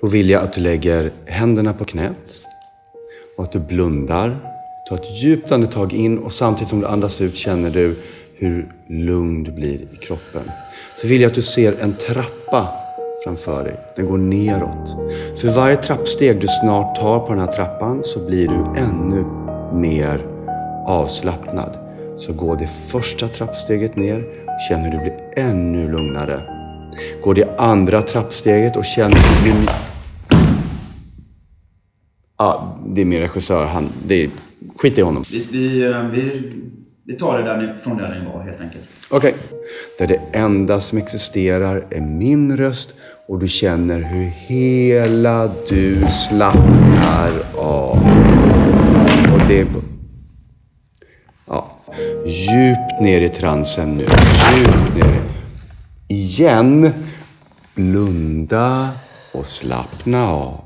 Då vill jag att du lägger händerna på knät och att du blundar. Ta ett djupt andetag in och samtidigt som du andas ut känner du hur lugn du blir i kroppen. Så vill jag att du ser en trappa framför dig. Den går neråt. För varje trappsteg du snart tar på den här trappan så blir du ännu mer avslappnad. Så gå det första trappsteget ner och känn hur du blir ännu lugnare. Gå det andra trappsteget och känn hur du blir... Ja, det är min regissör. Han, det är... Skit i honom. Vi, vi, eh, vi, vi tar det där från där ni var helt enkelt. Okej. Där det enda som existerar är min röst och du känner hur hela du slappnar av. Och det är... Ja. Djupt ner i transen nu. Djupt ner. Igen. Blunda och slappna av.